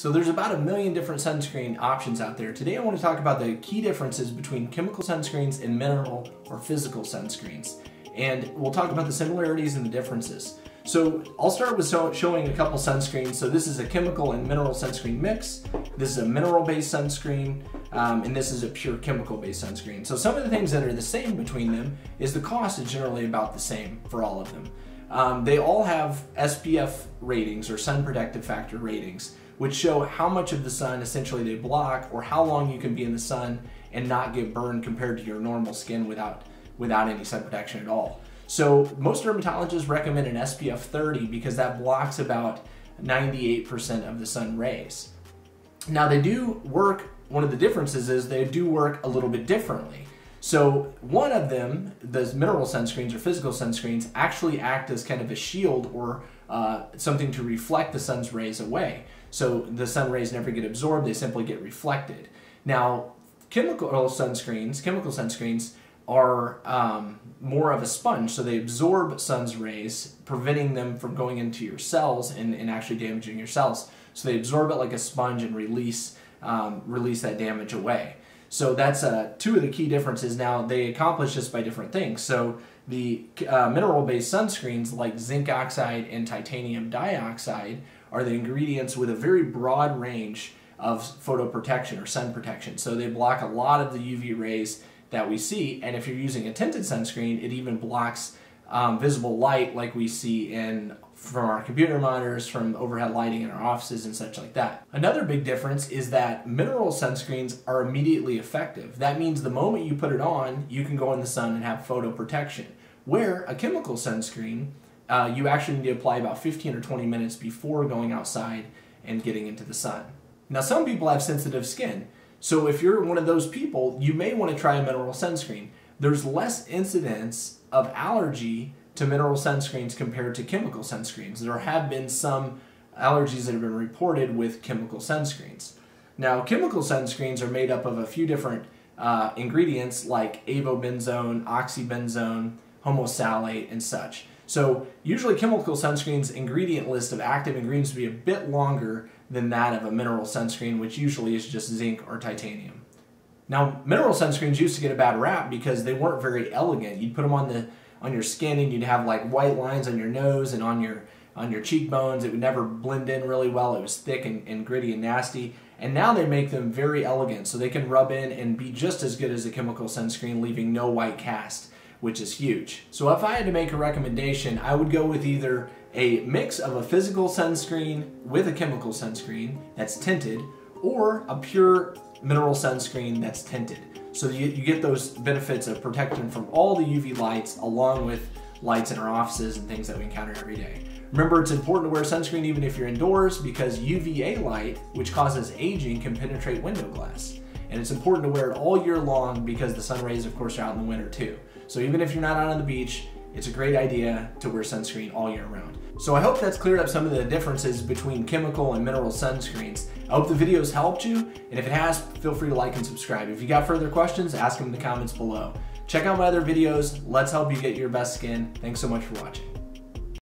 So there's about a million different sunscreen options out there. Today I want to talk about the key differences between chemical sunscreens and mineral or physical sunscreens. And we'll talk about the similarities and the differences. So I'll start with showing a couple sunscreens. So this is a chemical and mineral sunscreen mix. This is a mineral-based sunscreen, um, and this is a pure chemical-based sunscreen. So some of the things that are the same between them is the cost is generally about the same for all of them. Um, they all have SPF ratings or sun protective factor ratings which show how much of the sun essentially they block or how long you can be in the sun and not get burned compared to your normal skin without, without any sun protection at all. So most dermatologists recommend an SPF 30 because that blocks about 98% of the sun rays. Now they do work, one of the differences is they do work a little bit differently. So one of them, those mineral sunscreens or physical sunscreens, actually act as kind of a shield or uh, something to reflect the sun's rays away. So the sun rays never get absorbed, they simply get reflected. Now, chemical sunscreens, chemical sunscreens are um, more of a sponge, so they absorb sun's rays, preventing them from going into your cells and, and actually damaging your cells. So they absorb it like a sponge and release um, release that damage away. So that's uh, two of the key differences. Now they accomplish this by different things. So the uh, mineral-based sunscreens like zinc oxide and titanium dioxide are the ingredients with a very broad range of photo protection or sun protection. So they block a lot of the UV rays that we see. And if you're using a tinted sunscreen, it even blocks um, visible light like we see in from our computer monitors, from overhead lighting in our offices and such like that. Another big difference is that mineral sunscreens are immediately effective. That means the moment you put it on, you can go in the sun and have photo protection. Where a chemical sunscreen uh, you actually need to apply about 15 or 20 minutes before going outside and getting into the sun. Now, some people have sensitive skin, so if you're one of those people, you may want to try a mineral sunscreen. There's less incidence of allergy to mineral sunscreens compared to chemical sunscreens. There have been some allergies that have been reported with chemical sunscreens. Now, chemical sunscreens are made up of a few different uh, ingredients like avobenzone, oxybenzone, homosalate, and such. So usually chemical sunscreens ingredient list of active ingredients would be a bit longer than that of a mineral sunscreen, which usually is just zinc or titanium. Now, mineral sunscreens used to get a bad rap because they weren't very elegant. You'd put them on the on your skin and you'd have like white lines on your nose and on your on your cheekbones. It would never blend in really well. It was thick and, and gritty and nasty. And now they make them very elegant so they can rub in and be just as good as a chemical sunscreen, leaving no white cast which is huge. So if I had to make a recommendation, I would go with either a mix of a physical sunscreen with a chemical sunscreen that's tinted, or a pure mineral sunscreen that's tinted. So you, you get those benefits of protecting from all the UV lights along with lights in our offices and things that we encounter every day. Remember, it's important to wear sunscreen even if you're indoors because UVA light, which causes aging, can penetrate window glass. And it's important to wear it all year long because the sun rays, of course, are out in the winter too. So even if you're not out on the beach, it's a great idea to wear sunscreen all year round. So I hope that's cleared up some of the differences between chemical and mineral sunscreens. I hope the video's helped you, and if it has, feel free to like and subscribe. If you got further questions, ask them in the comments below. Check out my other videos. Let's help you get your best skin. Thanks so much for watching.